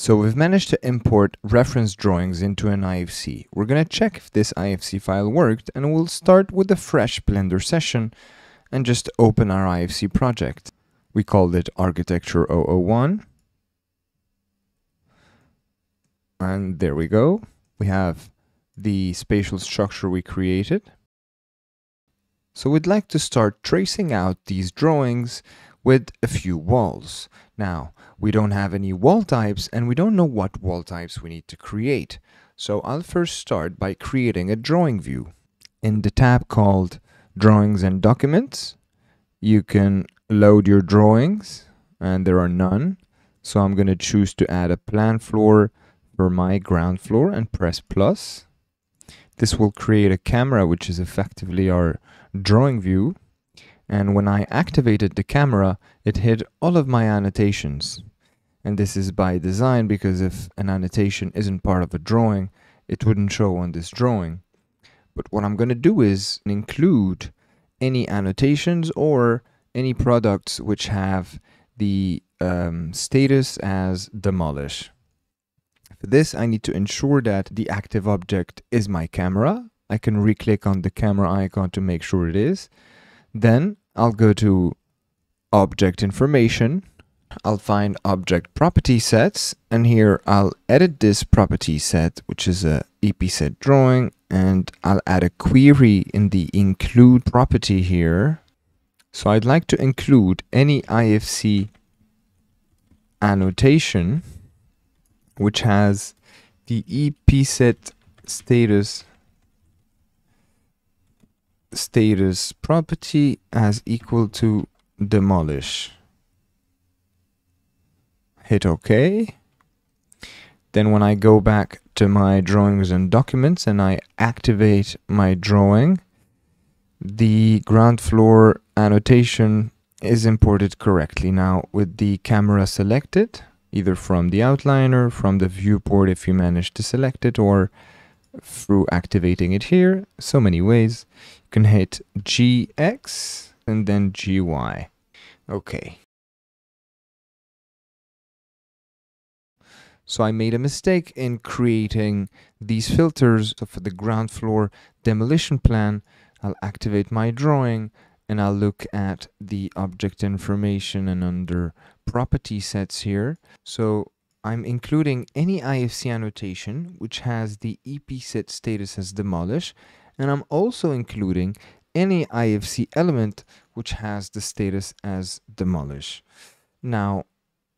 So we've managed to import reference drawings into an IFC. We're going to check if this IFC file worked and we'll start with a fresh Blender session and just open our IFC project. We called it Architecture 001. And there we go. We have the spatial structure we created. So we'd like to start tracing out these drawings with a few walls. Now, we don't have any wall types and we don't know what wall types we need to create. So I'll first start by creating a drawing view. In the tab called Drawings and Documents, you can load your drawings and there are none. So I'm going to choose to add a plan floor for my ground floor and press plus. This will create a camera which is effectively our drawing view and when I activated the camera it hid all of my annotations and this is by design because if an annotation isn't part of a drawing it wouldn't show on this drawing but what I'm going to do is include any annotations or any products which have the um, status as demolish. For this I need to ensure that the active object is my camera. I can re-click on the camera icon to make sure it is. Then I'll go to object information I'll find object property sets and here I'll edit this property set which is a EP set drawing and I'll add a query in the include property here. So I'd like to include any IFC annotation which has the EP set status status property as equal to demolish hit OK. Then when I go back to my drawings and documents and I activate my drawing, the ground floor annotation is imported correctly. Now with the camera selected, either from the outliner, from the viewport if you manage to select it, or through activating it here, so many ways, you can hit GX and then GY. Okay, So I made a mistake in creating these filters. So for the ground floor demolition plan, I'll activate my drawing and I'll look at the object information and under property sets here. So I'm including any IFC annotation which has the EP set status as demolish and I'm also including any IFC element which has the status as demolish. Now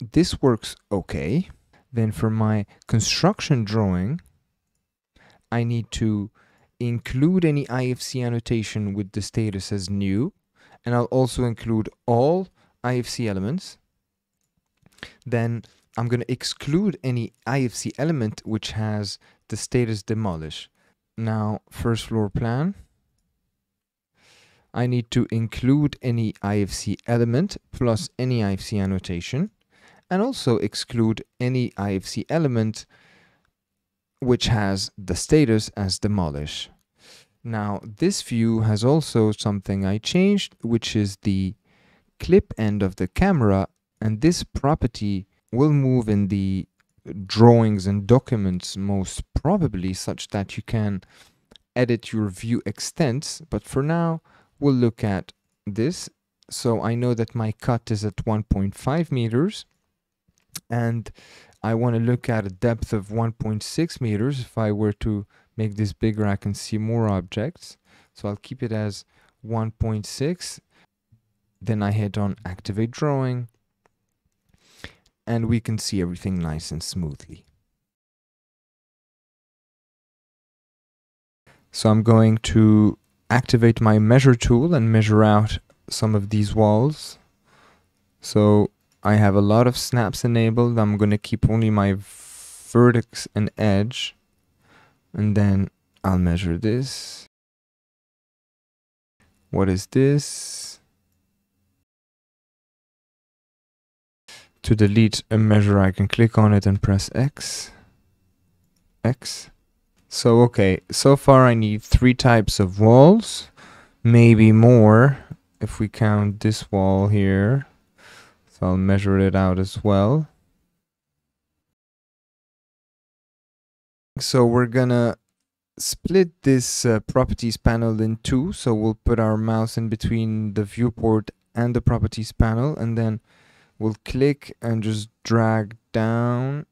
this works okay then for my construction drawing, I need to include any IFC annotation with the status as new, and I'll also include all IFC elements. Then I'm going to exclude any IFC element which has the status demolish. Now, first floor plan. I need to include any IFC element plus any IFC annotation and also exclude any IFC element which has the status as demolish. Now this view has also something I changed which is the clip end of the camera and this property will move in the drawings and documents most probably such that you can edit your view extents but for now we'll look at this so I know that my cut is at 1.5 meters and I want to look at a depth of 1.6 meters. If I were to make this bigger, I can see more objects. So I'll keep it as 1.6. Then I hit on activate drawing and we can see everything nice and smoothly. So I'm going to activate my measure tool and measure out some of these walls. So I have a lot of snaps enabled. I'm going to keep only my vertex and edge. And then I'll measure this. What is this? To delete a measure, I can click on it and press X. X. So, okay, so far I need three types of walls, maybe more if we count this wall here. I'll measure it out as well. So we're gonna split this uh, properties panel in two. So we'll put our mouse in between the viewport and the properties panel and then we'll click and just drag down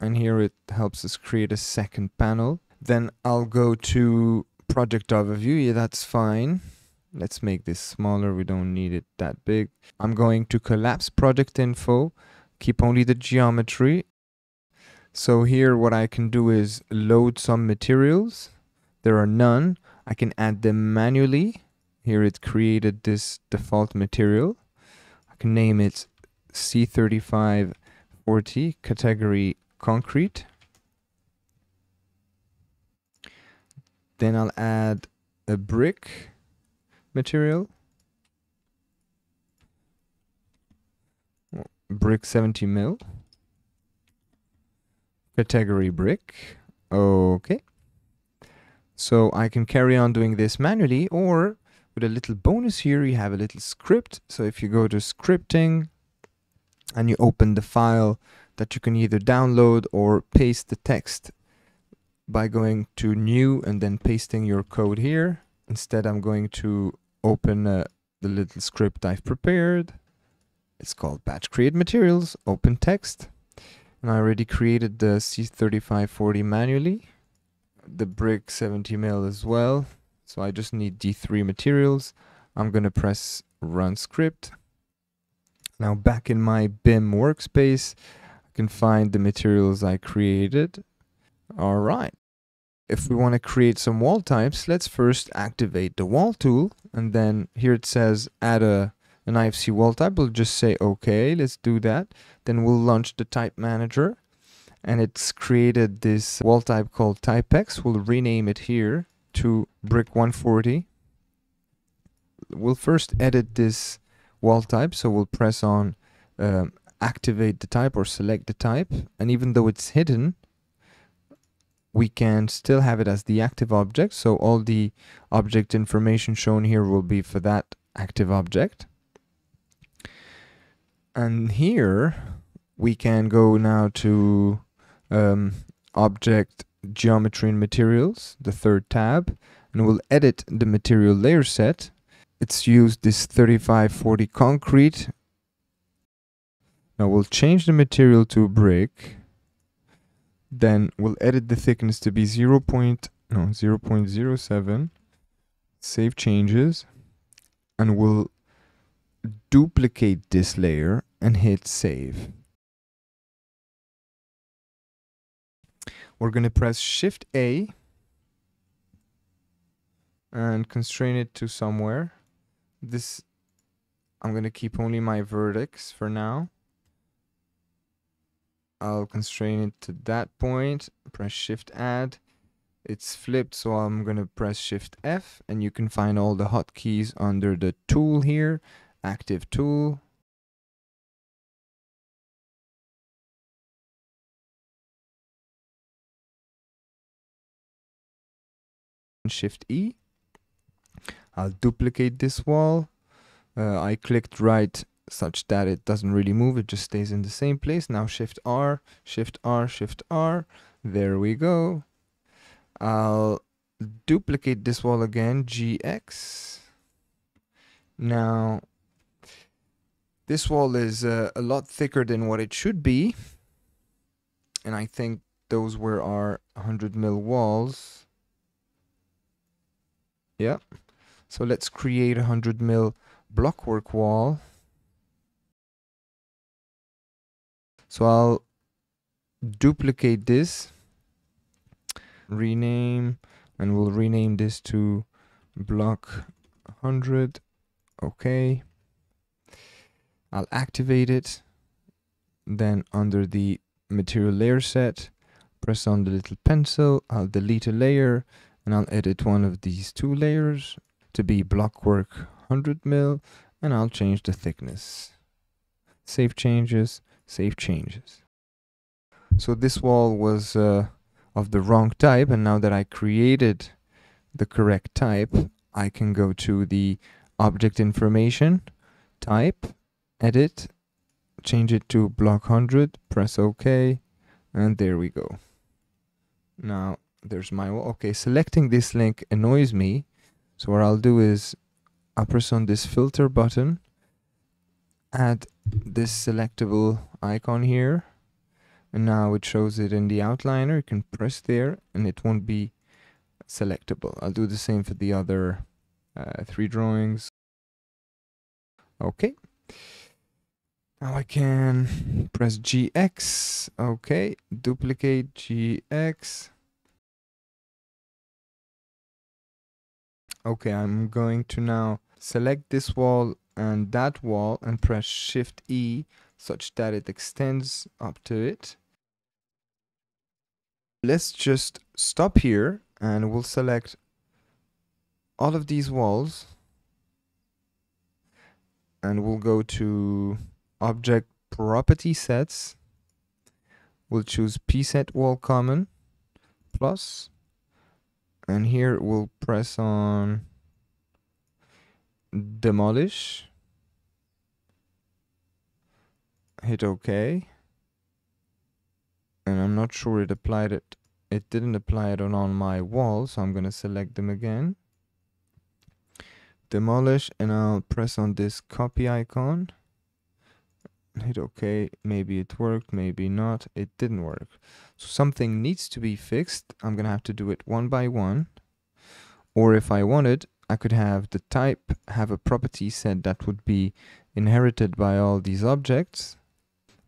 and here it helps us create a second panel. Then I'll go to project overview. Yeah, that's fine. Let's make this smaller. We don't need it that big. I'm going to collapse project info, keep only the geometry. So here what I can do is load some materials. There are none. I can add them manually. Here it created this default material. I can name it C3540 category concrete. Then I'll add a brick material. Brick 70 mil. Category brick. Okay. So I can carry on doing this manually or with a little bonus here, you have a little script. So if you go to scripting and you open the file that you can either download or paste the text by going to new and then pasting your code here. Instead, I'm going to open uh, the little script I've prepared. It's called batch create materials, open text. And I already created the C3540 manually, the brick 70 mil as well. So I just need D3 materials. I'm going to press run script. Now back in my BIM workspace, I can find the materials I created. All right. If we want to create some wall types, let's first activate the wall tool. And then here it says add a, an IFC wall type. We'll just say, okay, let's do that. Then we'll launch the type manager. And it's created this wall type called typex. We'll rename it here to brick 140. We'll first edit this wall type. So we'll press on um, activate the type or select the type. And even though it's hidden, we can still have it as the active object. So all the object information shown here will be for that active object. And here we can go now to um, object geometry and materials, the third tab, and we'll edit the material layer set. It's used this 3540 concrete. Now we'll change the material to brick then we'll edit the thickness to be 0. Point, no, 0 0.07. Save changes. And we'll duplicate this layer and hit save. We're going to press Shift A and constrain it to somewhere. This I'm going to keep only my vertex for now. I'll constrain it to that point, press shift add. It's flipped, so I'm to press shift F and you can find all the hotkeys under the tool here, active tool. Shift E. I'll duplicate this wall. Uh, I clicked right such that it doesn't really move it just stays in the same place. Now shift R shift R shift R. There we go. I'll duplicate this wall again GX now this wall is uh, a lot thicker than what it should be. And I think those were our 100 mil walls. Yeah so let's create a 100 mil blockwork wall So I'll duplicate this, rename, and we'll rename this to block 100. Okay. I'll activate it. Then under the material layer set, press on the little pencil. I'll delete a layer and I'll edit one of these two layers to be blockwork 100 mil and I'll change the thickness. Save changes save changes. So this wall was uh, of the wrong type and now that I created the correct type, I can go to the object information, type, edit, change it to block 100, press OK, and there we go. Now there's my wall. Okay, selecting this link annoys me. So what I'll do is I'll press on this filter button, add this selectable icon here. And now it shows it in the outliner. You can press there and it won't be selectable. I'll do the same for the other uh, three drawings. Okay. Now I can press GX. Okay, duplicate GX. Okay, I'm going to now select this wall and that wall and press Shift E such that it extends up to it. Let's just stop here and we'll select all of these walls and we'll go to object property sets we'll choose pset wall common plus and here we'll press on demolish hit ok and I'm not sure it applied it it didn't apply it on, on my wall so I'm gonna select them again demolish and I'll press on this copy icon hit OK. Maybe it worked, maybe not. It didn't work. So something needs to be fixed. I'm going to have to do it one by one. Or if I wanted, I could have the type have a property set that would be inherited by all these objects.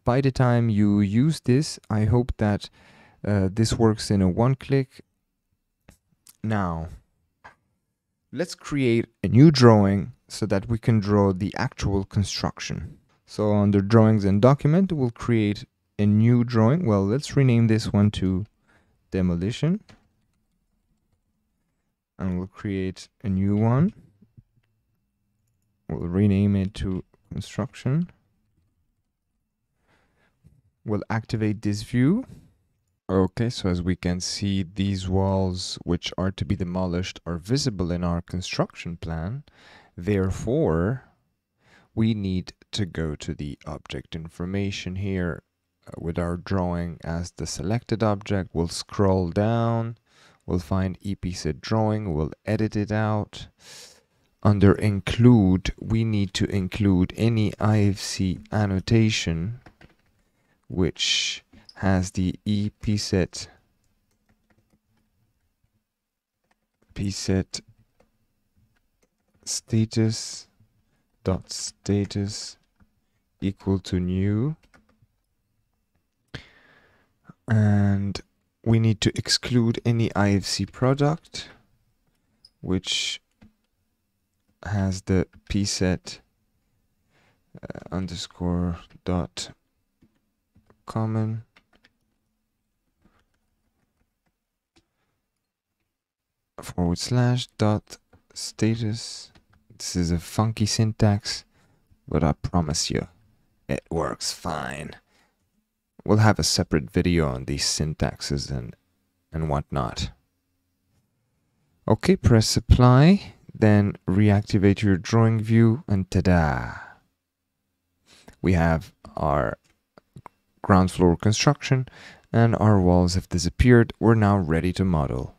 By the time you use this, I hope that uh, this works in a one click. Now, let's create a new drawing so that we can draw the actual construction. So under drawings and document, we'll create a new drawing. Well, let's rename this one to demolition. And we'll create a new one. We'll rename it to construction. We'll activate this view. Okay, so as we can see, these walls which are to be demolished are visible in our construction plan. Therefore, we need to go to the object information here uh, with our drawing as the selected object. We'll scroll down, we'll find EPSET drawing, we'll edit it out. Under include, we need to include any IFC annotation which has the EPSET PSET status dot status equal to new and we need to exclude any IFC product which has the pset uh, underscore dot common forward slash dot status this is a funky syntax, but I promise you, it works fine. We'll have a separate video on these syntaxes and, and whatnot. Okay, press apply, then reactivate your drawing view, and ta-da! We have our ground floor construction, and our walls have disappeared. We're now ready to model.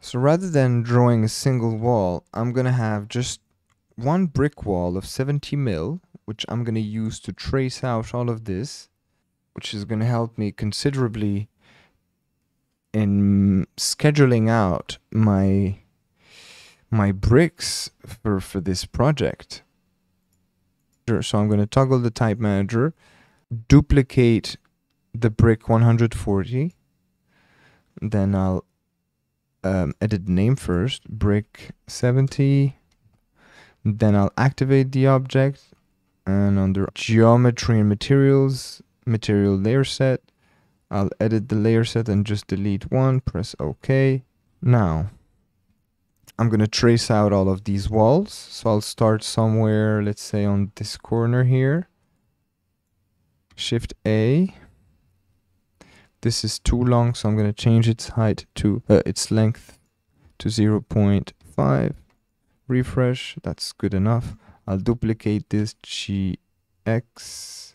So rather than drawing a single wall, I'm going to have just one brick wall of 70 mil, which I'm going to use to trace out all of this, which is going to help me considerably in scheduling out my my bricks for, for this project. So I'm going to toggle the type manager, duplicate the brick 140, then I'll um, edit name first, brick 70. Then I'll activate the object and under geometry and materials, material layer set, I'll edit the layer set and just delete one, press OK. Now, I'm going to trace out all of these walls. So I'll start somewhere, let's say on this corner here. Shift A. This is too long, so I'm going to change its height to uh, its length to 0 0.5. Refresh, that's good enough. I'll duplicate this GX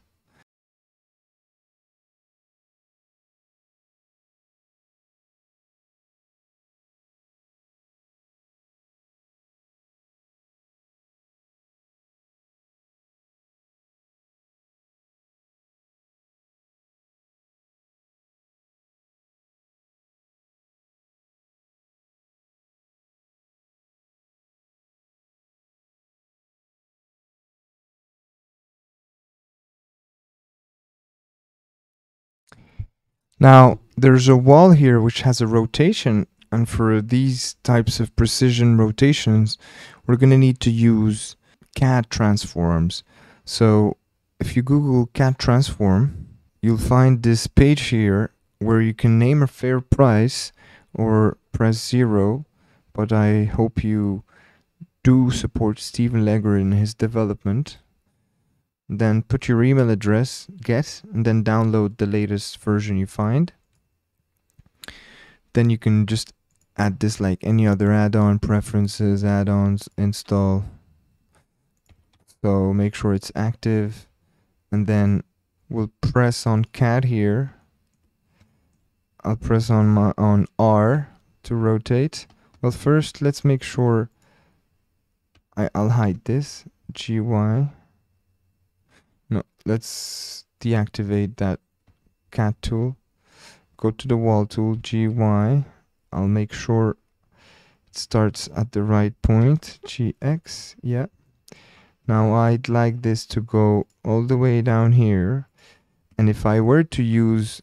Now, there's a wall here which has a rotation, and for these types of precision rotations, we're going to need to use CAD transforms. So if you Google CAD transform, you'll find this page here where you can name a fair price or press zero, but I hope you do support Stephen Leger in his development then put your email address, get, and then download the latest version you find. Then you can just add this like any other add-on, preferences, add-ons, install. So make sure it's active, and then we'll press on CAD here. I'll press on my on R to rotate. Well, first let's make sure I, I'll hide this GY let's deactivate that CAD tool. Go to the wall tool, GY. I'll make sure it starts at the right point, GX, yeah. Now I'd like this to go all the way down here. And if I were to use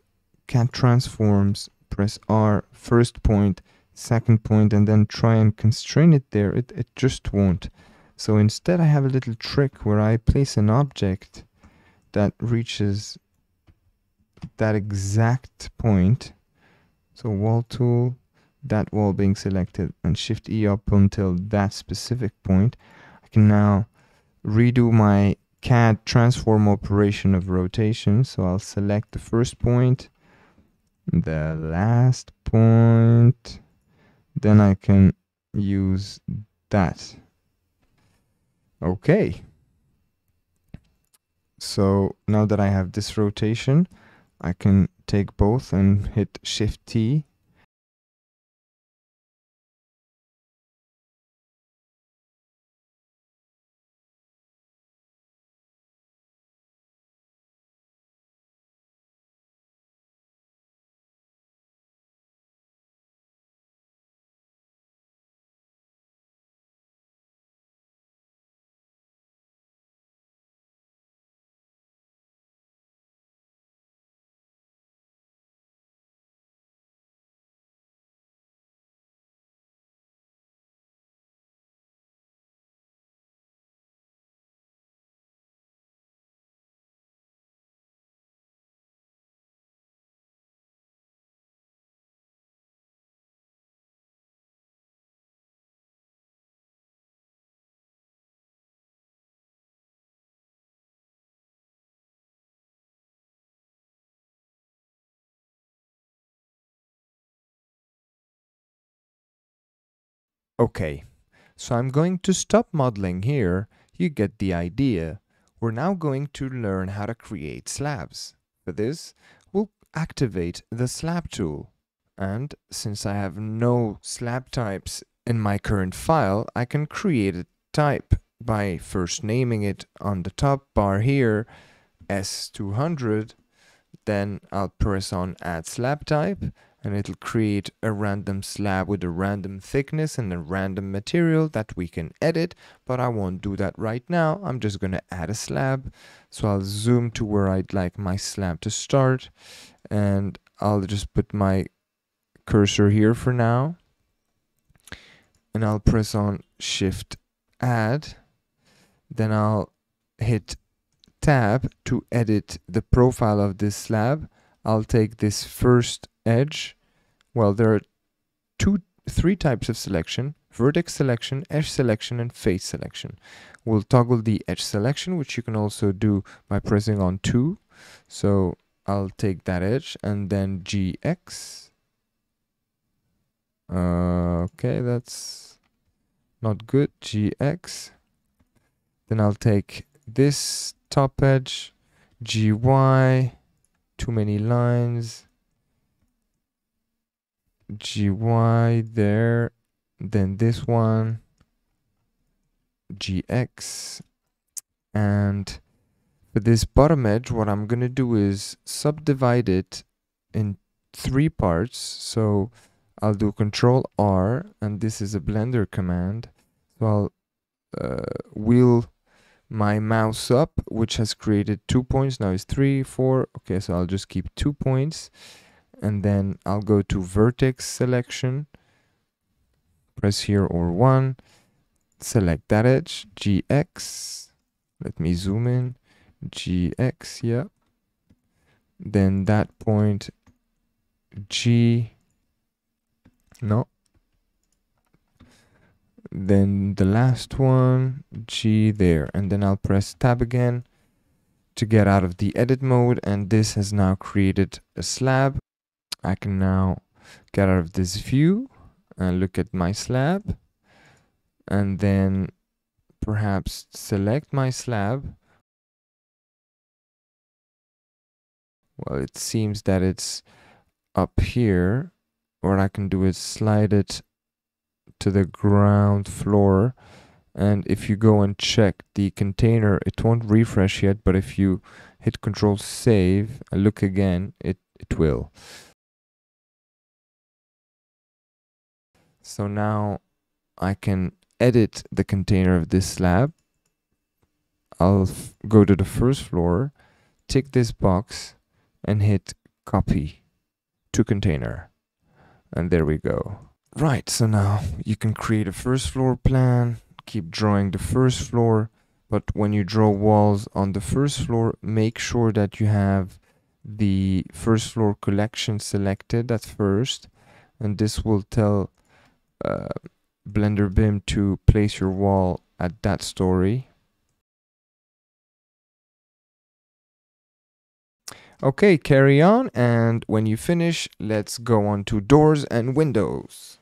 CAD transforms, press R, first point, second point, and then try and constrain it there, it, it just won't. So instead I have a little trick where I place an object that reaches that exact point. So wall tool, that wall being selected and shift E up until that specific point. I can now redo my CAD transform operation of rotation. So I'll select the first point, the last point, then I can use that. Okay. So now that I have this rotation, I can take both and hit Shift T. Okay, so I'm going to stop modeling here. You get the idea. We're now going to learn how to create slabs. For this, we'll activate the slab tool. And since I have no slab types in my current file, I can create a type by first naming it on the top bar here, S200. Then I'll press on add slab type and it'll create a random slab with a random thickness and a random material that we can edit but I won't do that right now. I'm just gonna add a slab. So I'll zoom to where I'd like my slab to start and I'll just put my cursor here for now. And I'll press on shift add. Then I'll hit tab to edit the profile of this slab I'll take this first edge, well, there are two, three types of selection, vertex selection, edge selection, and face selection. We'll toggle the edge selection, which you can also do by pressing on 2. So I'll take that edge and then GX. Uh, okay, that's not good. GX. Then I'll take this top edge, GY, too many lines, GY there, then this one, GX, and for this bottom edge, what I'm going to do is subdivide it in three parts. So I'll do Control R, and this is a Blender command. So I'll uh, wheel my mouse up, which has created two points. Now it's three, four. Okay, so I'll just keep two points. And then I'll go to vertex selection. Press here or one. Select that edge, GX. Let me zoom in. GX, yeah. Then that point, G, no. Then the last one, G there. And then I'll press tab again to get out of the edit mode. And this has now created a slab. I can now get out of this view and look at my slab. And then perhaps select my slab well it seems that it's up here what I can do is slide it to the ground floor and if you go and check the container it won't refresh yet but if you hit control save and look again it it will so now I can edit the container of this slab I'll go to the first floor tick this box and hit copy to container. And there we go. Right, so now you can create a first floor plan, keep drawing the first floor, but when you draw walls on the first floor, make sure that you have the first floor collection selected at first, and this will tell uh, BlenderBIM to place your wall at that story. Okay, carry on. And when you finish, let's go on to doors and windows.